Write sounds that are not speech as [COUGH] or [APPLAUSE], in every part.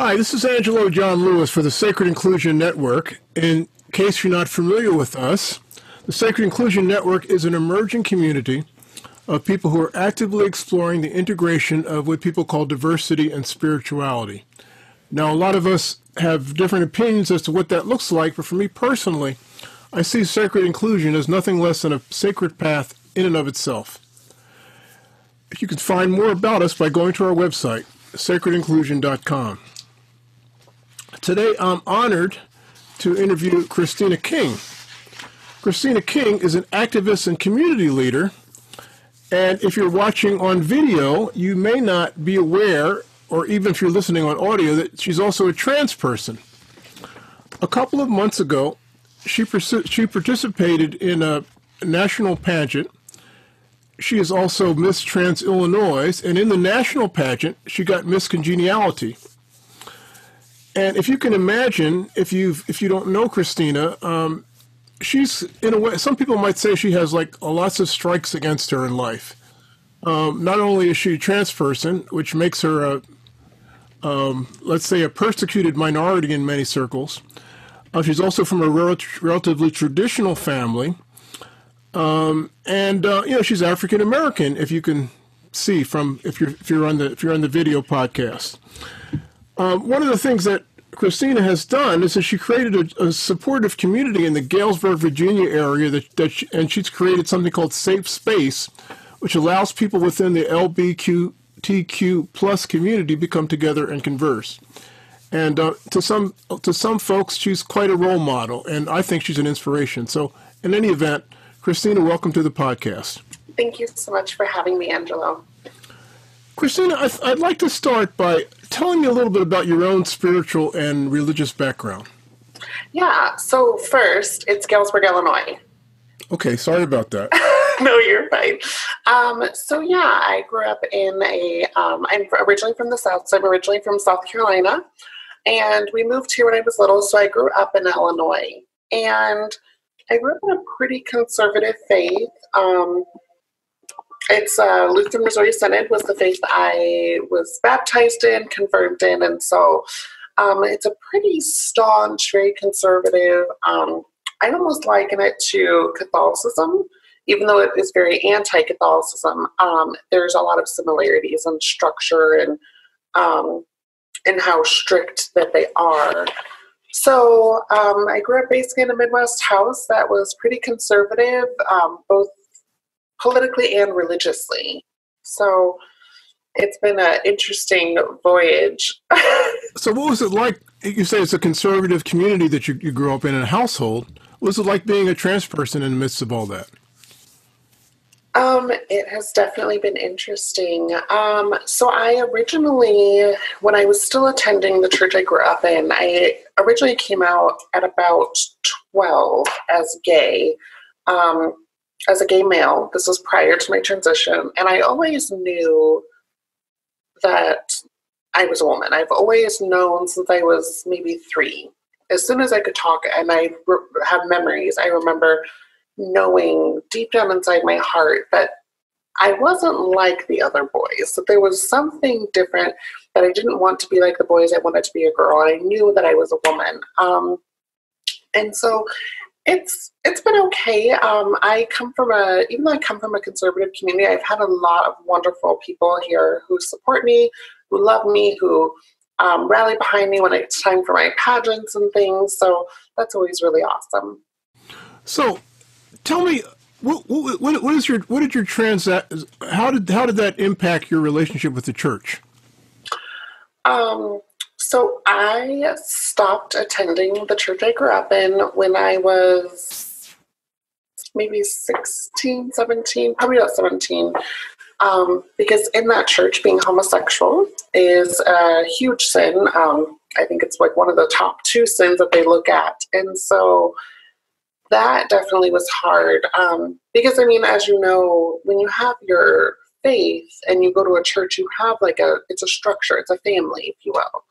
Hi, this is Angelo John Lewis for the Sacred Inclusion Network. In case you're not familiar with us, the Sacred Inclusion Network is an emerging community of people who are actively exploring the integration of what people call diversity and spirituality. Now, a lot of us have different opinions as to what that looks like, but for me personally, I see sacred inclusion as nothing less than a sacred path in and of itself. You can find more about us by going to our website, sacredinclusion.com. Today, I'm honored to interview Christina King. Christina King is an activist and community leader. And if you're watching on video, you may not be aware, or even if you're listening on audio, that she's also a trans person. A couple of months ago, she, she participated in a national pageant. She is also Miss Trans Illinois, and in the national pageant, she got Miss Congeniality. And if you can imagine, if you if you don't know Christina, um, she's in a way. Some people might say she has like lots of strikes against her in life. Um, not only is she a trans person, which makes her a, um, let's say, a persecuted minority in many circles. Uh, she's also from a rel- relatively traditional family, um, and uh, you know she's African American. If you can see from if you're if you're on the if you're on the video podcast. Um, one of the things that Christina has done is that she created a, a supportive community in the Galesburg, Virginia area, that, that she, and she's created something called Safe Space, which allows people within the LBQTQ plus community to come together and converse. And uh, to some to some folks, she's quite a role model, and I think she's an inspiration. So, in any event, Christina, welcome to the podcast. Thank you so much for having me, Angelo. Christina, I'd like to start by telling me a little bit about your own spiritual and religious background. Yeah, so first, it's Galesburg, Illinois. Okay, sorry about that. [LAUGHS] no, you're fine. Um, so yeah, I grew up in a. am um, originally from the South, so I'm originally from South Carolina, and we moved here when I was little. So I grew up in Illinois, and I grew up in a pretty conservative faith. Um, it's uh, Lutheran Missouri Synod was the faith I was baptized in, confirmed in, and so um, it's a pretty staunch, very conservative. Um, I almost liken it to Catholicism, even though it is very anti-Catholicism. Um, there's a lot of similarities in structure and um, and how strict that they are. So um, I grew up basically in a Midwest house that was pretty conservative, um, both politically and religiously. So it's been an interesting voyage. [LAUGHS] so, what was it like? You say it's a conservative community that you, you grew up in, in a household. What was it like being a trans person in the midst of all that? Um, it has definitely been interesting. Um, so I originally, when I was still attending the church I grew up in, I originally came out at about 12 as gay. Um, as a gay male. This was prior to my transition, and I always knew that I was a woman. I've always known since I was maybe three. As soon as I could talk and I re- have memories, I remember knowing deep down inside my heart that I wasn't like the other boys, that there was something different, that I didn't want to be like the boys, I wanted to be a girl. I knew that I was a woman. Um, and so it's it's been okay. Um, I come from a even though I come from a conservative community, I've had a lot of wonderful people here who support me, who love me, who um, rally behind me when it's time for my pageants and things. So that's always really awesome. So, tell me, what, what, what is your what did your trans how did how did that impact your relationship with the church? Um, so I stopped attending the church I grew up in when I was maybe 16, 17, probably about 17. Um, because in that church, being homosexual is a huge sin. Um, I think it's like one of the top two sins that they look at. And so that definitely was hard. Um, because, I mean, as you know, when you have your faith and you go to a church, you have like a, it's a structure, it's a family, if you will.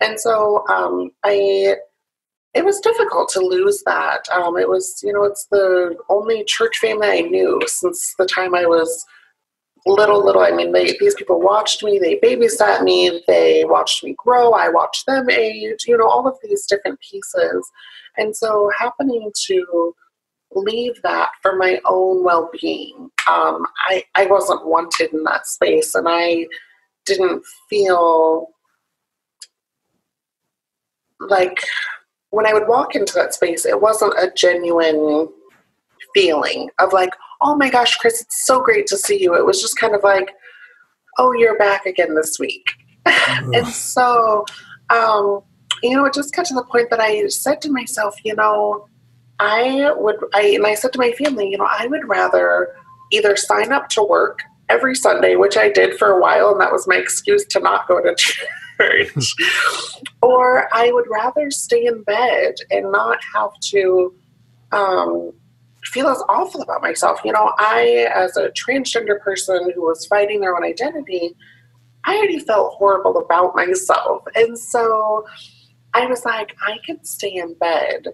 And so um, I, it was difficult to lose that. Um, it was, you know, it's the only church family I knew since the time I was little, little, I mean, they, these people watched me, they babysat me, they watched me grow, I watched them age, you know, all of these different pieces. And so happening to leave that for my own well being, um, I, I wasn't wanted in that space and I didn't feel like when I would walk into that space, it wasn't a genuine feeling of like, oh my gosh, Chris, it's so great to see you. It was just kind of like, oh, you're back again this week. [LAUGHS] and so, um, you know, it just got to the point that I said to myself, you know, I would, I, and I said to my family, you know, I would rather either sign up to work every Sunday, which I did for a while, and that was my excuse to not go to [LAUGHS] church, or I would rather stay in bed and not have to um, feel as awful about myself. You know, I, as a transgender person who was fighting their own identity, I already felt horrible about myself. And so I was like, I could stay in bed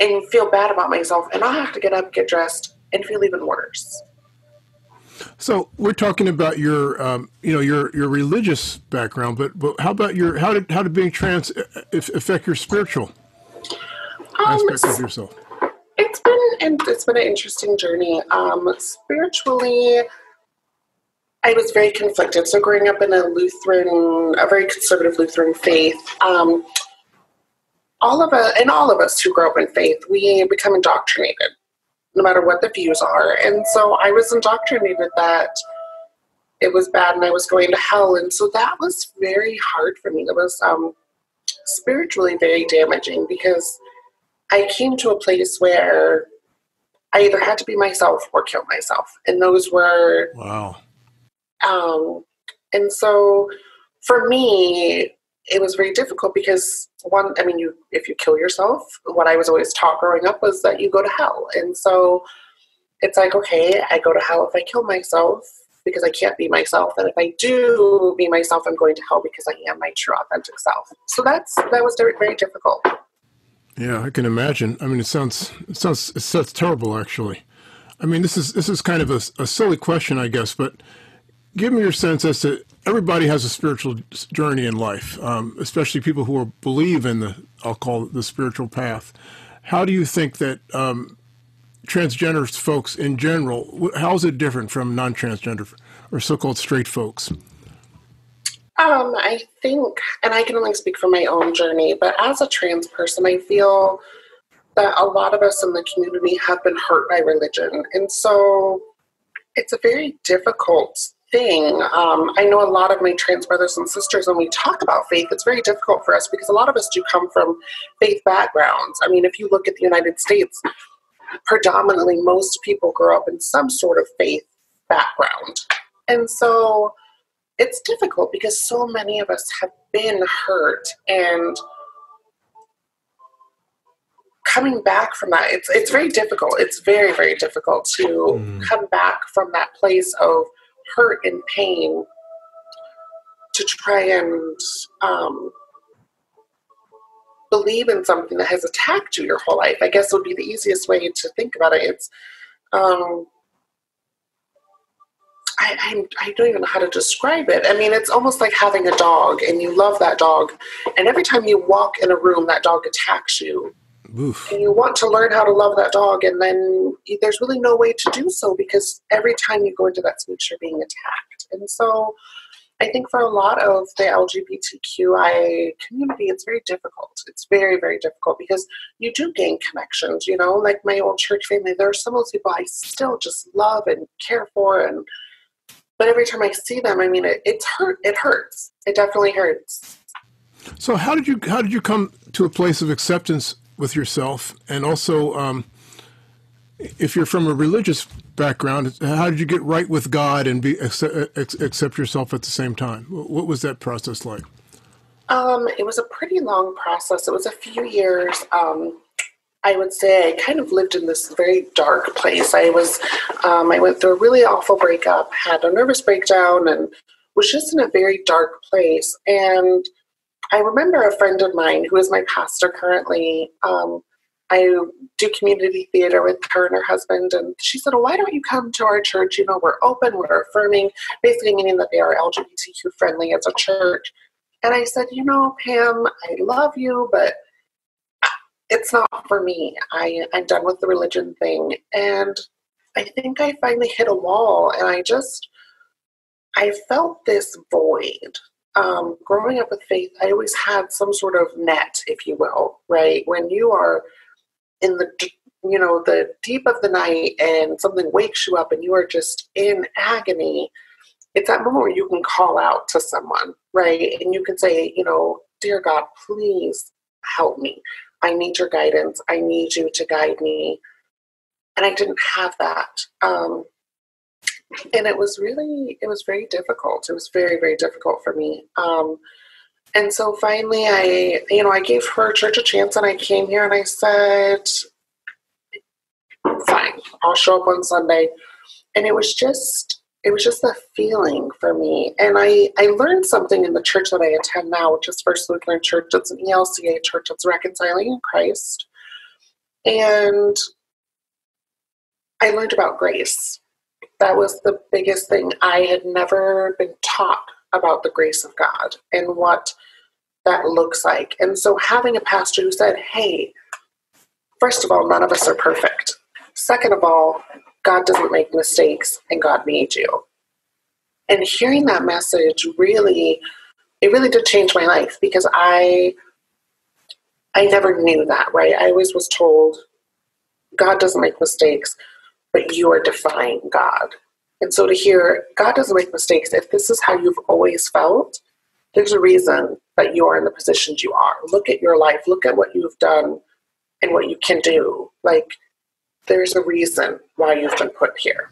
and feel bad about myself, and I'll have to get up, get dressed, and feel even worse. So we're talking about your, um, you know, your your religious background, but but how about your how did how did being trans affect your spiritual um, aspect of yourself? It's been and it's been an interesting journey. Um, spiritually, I was very conflicted. So growing up in a Lutheran, a very conservative Lutheran faith, um, all of us and all of us who grow up in faith, we become indoctrinated, no matter what the views are. And so I was indoctrinated that it was bad and I was going to hell, and so that was very hard for me. It was um, spiritually very damaging because I came to a place where I either had to be myself or kill myself, and those were wow. Um, and so for me, it was very difficult because one, I mean, you if you kill yourself, what I was always taught growing up was that you go to hell, and so it's like okay, I go to hell if I kill myself because I can't be myself, and if I do be myself, I'm going to hell because I am my true authentic self. So that's that was very, difficult. Yeah, I can imagine. I mean, it sounds it sounds it sounds terrible, actually. I mean, this is this is kind of a, a silly question, I guess, but give me your sense as to everybody has a spiritual journey in life, um, especially people who are, believe in the I'll call it the spiritual path. How do you think that um, transgender folks in general? How is it different from non-transgender or so-called straight folks? Um, I think, and I can only speak for my own journey, but as a trans person, I feel that a lot of us in the community have been hurt by religion. And so it's a very difficult thing. Um, I know a lot of my trans brothers and sisters, when we talk about faith, it's very difficult for us because a lot of us do come from faith backgrounds. I mean, if you look at the United States, predominantly most people grow up in some sort of faith background. And so it's difficult because so many of us have been hurt and coming back from that it's it's very difficult it's very very difficult to mm. come back from that place of hurt and pain to try and um, believe in something that has attacked you your whole life i guess would be the easiest way to think about it it's um, I, I, I don't even know how to describe it. I mean, it's almost like having a dog and you love that dog. And every time you walk in a room, that dog attacks you. Oof. And you want to learn how to love that dog, and then there's really no way to do so because every time you go into that space, you're being attacked. And so I think for a lot of the LGBTQI community, it's very difficult. It's very, very difficult because you do gain connections, you know, like my old church family, there are some of those people I still just love and care for and but every time I see them, I mean, it, it's hurt. It hurts. It definitely hurts. So how did you how did you come to a place of acceptance with yourself, and also, um, if you're from a religious background, how did you get right with God and be accept, accept yourself at the same time? What was that process like? Um, it was a pretty long process. It was a few years. Um, I would say I kind of lived in this very dark place. I was, um, I went through a really awful breakup, had a nervous breakdown, and was just in a very dark place. And I remember a friend of mine who is my pastor currently. Um, I do community theater with her and her husband, and she said, well, "Why don't you come to our church? You know, we're open, we're affirming, basically meaning that they are LGBTQ friendly as a church." And I said, "You know, Pam, I love you, but it's not for me. I I'm done with the religion thing." And I think I finally hit a wall, and I just I felt this void um, growing up with faith, I always had some sort of net, if you will, right? When you are in the you know the deep of the night and something wakes you up and you are just in agony it's that moment where you can call out to someone right? And you can say you know dear god please help me. I need your guidance. I need you to guide me. And i didn't have that um, and it was really it was very difficult. It was very very difficult for me. Um, and so finally i you know i gave her church a chance and i came here and i said fine i'll show up on sunday. And it was just it was just a feeling for me. And i i learned something in the church that i attend now which is first lutheran church. It's an elca church. It's reconciling in christ. And i learned about grace that was the biggest thing. I had never been taught about the grace of God and what that looks like. And so having a pastor who said, hey, first of all, none of us are perfect. Second of all, God doesn't make mistakes and God made you. And hearing that message really, it really did change my life because I I never knew that, right? I always was told God doesn't make mistakes but you are defying God. And so to hear God doesn't make mistakes, if this is how you've always felt, there's a reason that you are in the positions you are. Look at your life, look at what you've done and what you can do. Like, there's a reason why you've been put here.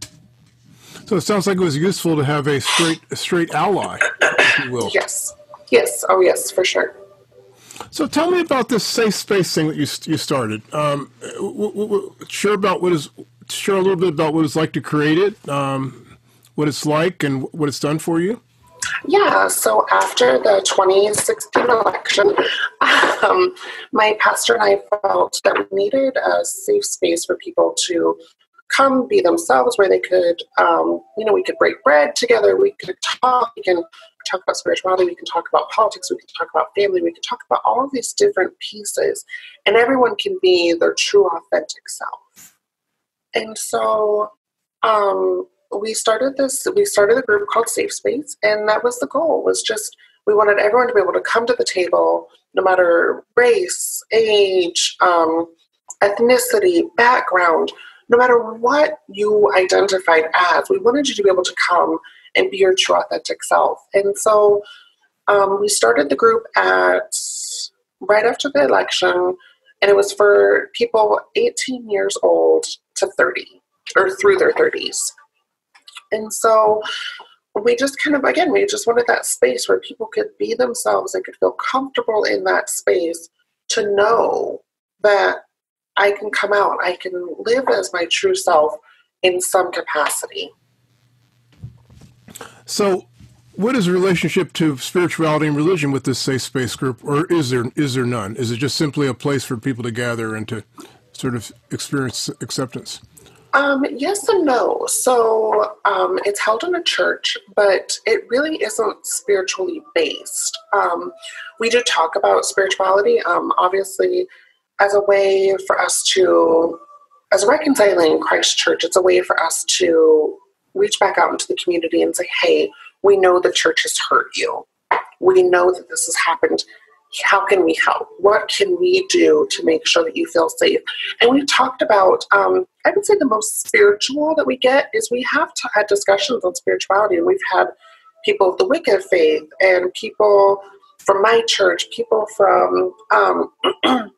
So it sounds like it was useful to have a straight, a straight ally, if you will. Yes. Yes. Oh, yes, for sure. So tell me about this safe space thing that you you started. Um, w- w- sure about what is share a little bit about what it's like to create it, um, what it's like, and what it's done for you? Yeah, so after the 2016 election, [LAUGHS] um, my pastor and I felt that we needed a safe space for people to come be themselves where they could, um, you know, we could break bread together, we could talk, we can talk about spirituality, we can talk about politics, we can talk about family, we can talk about all these different pieces, and everyone can be their true, authentic self. And so um, we started this, we started a group called Safe Space, and that was the goal, was just we wanted everyone to be able to come to the table, no matter race, age, um, ethnicity, background, no matter what you identified as, we wanted you to be able to come and be your true authentic self. And so um, we started the group at right after the election, and it was for people 18 years old to 30 or through their 30s. And so we just kind of, again, we just wanted that space where people could be themselves and could feel comfortable in that space to know that I can come out, I can live as my true self in some capacity. So, what is the relationship to spirituality and religion with this safe space group, or is there is there none? Is it just simply a place for people to gather and to sort of experience acceptance? Um, yes and no. So um, it's held in a church, but it really isn't spiritually based. Um, we do talk about spirituality, um, obviously, as a way for us to, as reconciling Christ Church, it's a way for us to reach back out into the community and say, hey, we know the church has hurt you. We know that this has happened how can we help? What can we do to make sure that you feel safe? And we've talked about, um, I would say the most spiritual that we get is we have to, had discussions on spirituality, and we've had people of the Wicca faith and people from my church, people from, um, [CLEARS THROAT]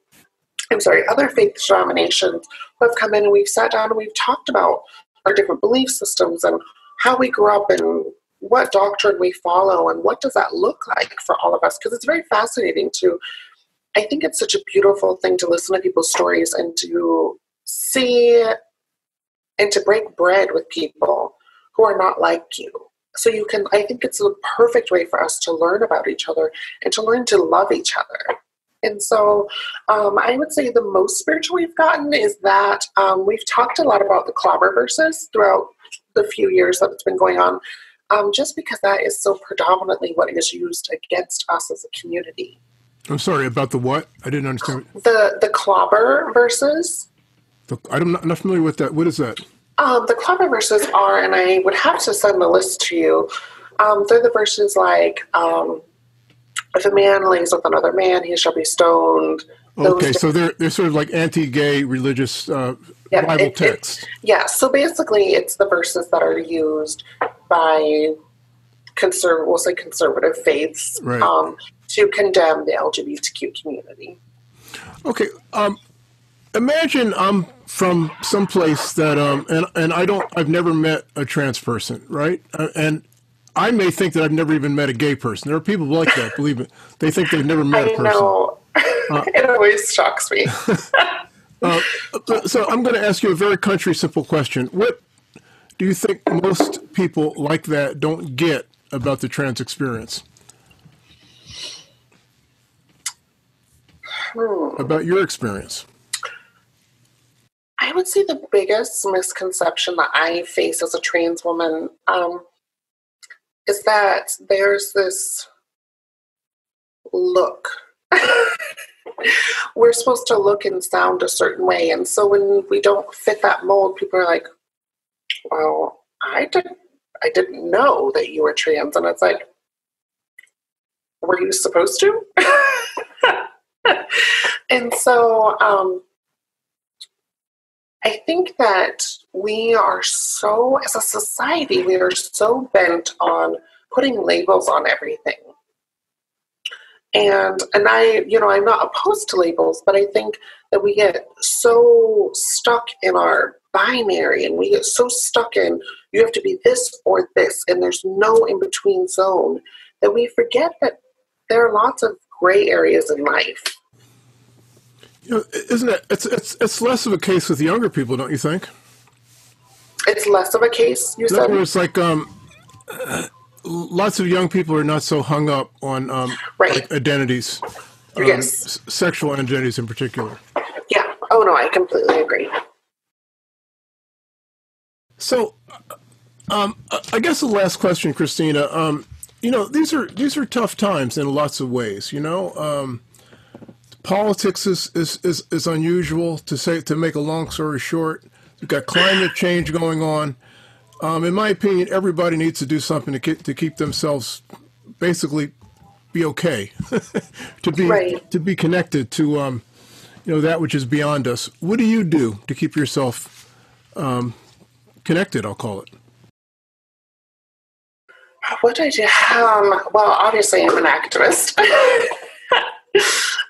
I'm sorry, other faith denominations who have come in and we've sat down and we've talked about our different belief systems and how we grew up and what doctrine we follow and what does that look like for all of us? Because it's very fascinating to i think it's such a beautiful thing to listen to people's stories and to see and to break bread with people who are not like you. So you can i think it's a perfect way for us to learn about each other and to learn to love each other. And so um, I would say the most spiritual we've gotten is that um, we've talked a lot about the clobber verses throughout the few years that it's been going on, um, just because that is so predominantly what is used against us as a community. I'm sorry about the what? I didn't understand. The the clobber verses. The, I'm not, not familiar with that. What is that? Um, the clobber verses are, and I would have to send the list to you. Um, they're the verses like, um, if a man lays with another man, he shall be stoned. Those Okay, so they're they're sort of like anti-gay religious uh, Yeah, Bible it- it- texts. Yeah, so basically, it's the verses that are used by conservative, we'll say conservative faiths, Right. um, to condemn the LGBTQ community. Okay, um, imagine I'm from someplace that um, and and I don't, I've never met a trans person, right? Uh, and I may think that I've never even met a gay person. There are people like that, [LAUGHS] believe me. They think they've never met a I person. know [LAUGHS] it always shocks me. [LAUGHS] Uh, So I'm going to ask you a very country simple question. What do you think most people like that don't get about the trans experience? About your experience? I would say the biggest misconception that I face as a trans woman um, is that there's this look. [LAUGHS] We're supposed to look and sound a certain way, and so when we don't fit that mold, people are like, "Well, I didn't, I didn't know that you were trans," and it's like, "Were you supposed to?" [LAUGHS] and so, um, I think that we are so, as a society, we are so bent on putting labels on everything. And and I, you know, I'm not opposed to labels, but I think that we get so stuck in our binary and we get so stuck in you have to be this or this and there's no in between zone that we forget that there are lots of gray areas in life. You know, isn't it? It's it's it's less of a case with younger people, don't you think? It's less of a case, you In said? words, like um, lots of young people are not so hung up on um, Right. like identities, um, Yes. sexual identities in particular. Yeah. Oh no, I completely agree. So, um, I- I guess the last question, Christina. Um, you know, these are these are tough times in lots of ways. You know, um, politics is, is is is unusual. To say to make a long story short, We've got climate change going on. Um, in my opinion, everybody needs to do something to keep to keep themselves basically be okay, [LAUGHS] to be Right. to be connected to um, you know that which is beyond us. What do you do to keep yourself um, connected? I'll call it. What do I do? Um, well, obviously, I'm an activist. [LAUGHS]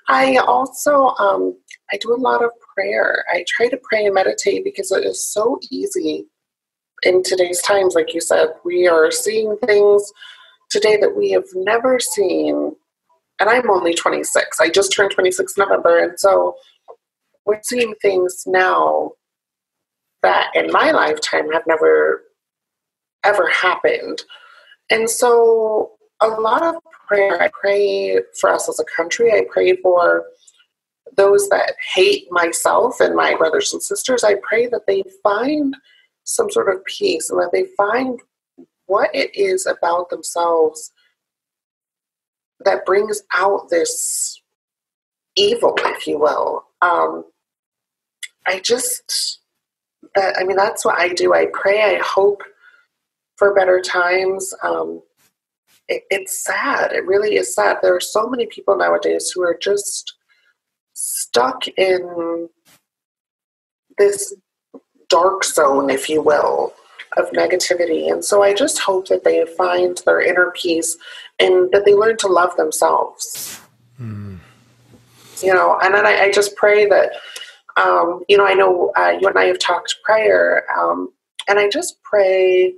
I also um, I do a lot of prayer. I try to pray and meditate because it is so easy in today's times. Like you said, we are seeing things today that we have never seen. And I'm only 26. I just turned 26 in November, and so we're seeing things now that in my lifetime have never ever happened. And so, a lot of prayer, I pray for us as a country. I pray for those that hate myself and my brothers and sisters. I pray that they find some sort of peace and that they find what it is about themselves that brings out this evil, if you will. Um, I just, that, I mean, that's what I do. I pray, I hope for better times. Um, it, it's sad. It really is sad. There are so many people nowadays who are just stuck in this dark zone, if you will, of negativity. And so I just hope that they find their inner peace and that they learn to love themselves. You know, and then I, I just pray that, um, you know, I know uh, you and I have talked prior, um, and I just pray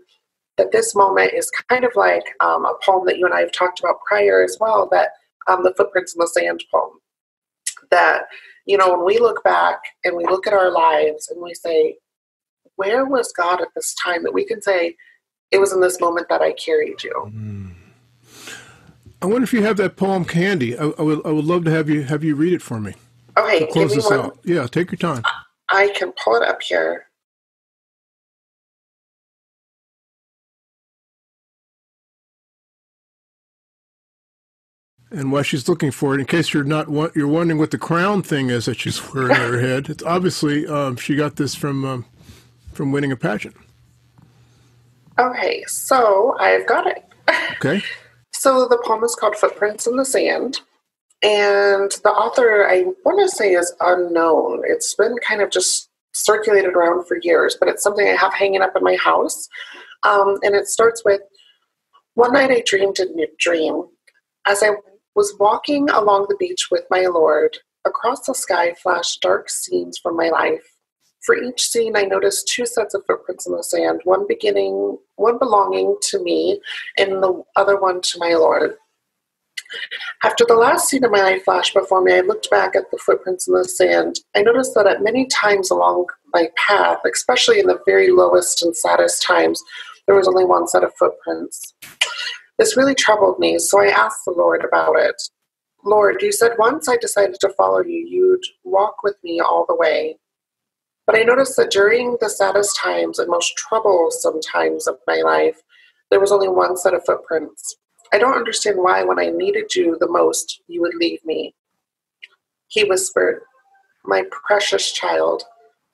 that this moment is kind of like um, a poem that you and I have talked about prior as well, that um, the Footprints in the Sand poem. That, you know, when we look back and we look at our lives and we say, where was God at this time? That we can say, it was in this moment that I carried you. I wonder if you have that poem handy. I, I would I would love to have you have you read it for me. Okay, give Close this one. out. Yeah, take your time. I can pull it up here. And while she's looking for it, in case you're not you're wondering what the crown thing is that she's wearing on her [LAUGHS] head, it's obviously um, she got this from um, from winning a pageant. Okay, so I've got it. [LAUGHS] Okay. So the poem is called Footprints in the Sand. And the author, I want to say, is unknown. It's been kind of just circulated around for years, but it's something I have hanging up in my house. Um, and it starts with One night I dreamed a new dream. As I was walking along the beach with my Lord, across the sky flashed dark scenes from my life. For each scene, I noticed two sets of footprints in the sand, one beginning, one belonging to me, and the other one to my Lord. After the last scene of my life flashed before me, I looked back at the footprints in the sand. I noticed that at many times along my path, especially in the very lowest and saddest times, there was only one set of footprints. This really troubled me, so I asked the Lord about it. Lord, you said once I decided to follow you, you'd walk with me all the way. But I noticed that during the saddest times and most troublesome times of my life, there was only one set of footprints. I don't understand why, when I needed you the most, you would leave me. He whispered, My precious child,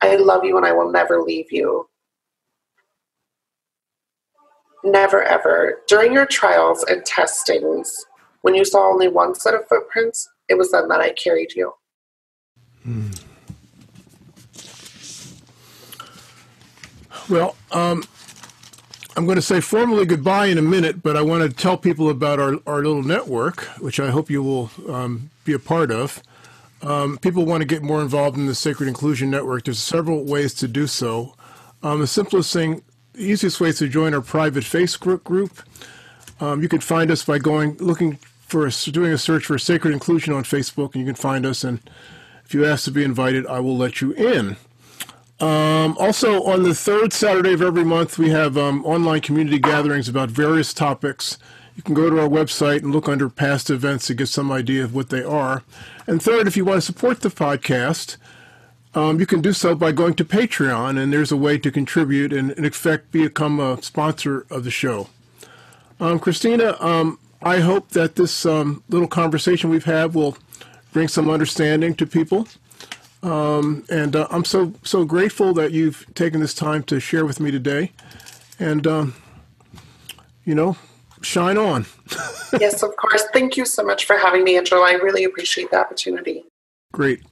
I love you and I will never leave you. Never ever. During your trials and testings, when you saw only one set of footprints, it was then that I carried you. Hmm. Well, um, I'm going to say formally goodbye in a minute, but I want to tell people about our, our little network, which I hope you will um, be a part of. Um, people want to get more involved in the Sacred Inclusion Network. There's several ways to do so. Um, the simplest thing, the easiest way is to join our private Facebook group. Um, you can find us by going looking for doing a search for Sacred Inclusion on Facebook, and you can find us. And if you ask to be invited, I will let you in. Um, also, on the third Saturday of every month, we have um, online community gatherings about various topics. You can go to our website and look under past events to get some idea of what they are. And third, if you want to support the podcast, um, you can do so by going to Patreon, and there's a way to contribute and, in effect, become a sponsor of the show. Um, Christina, um, I hope that this um, little conversation we've had will bring some understanding to people. Um, and uh, I'm so so grateful that you've taken this time to share with me today. And um, you know, shine on. [LAUGHS] yes, of course. Thank you so much for having me, Angelo. I really appreciate the opportunity. Great.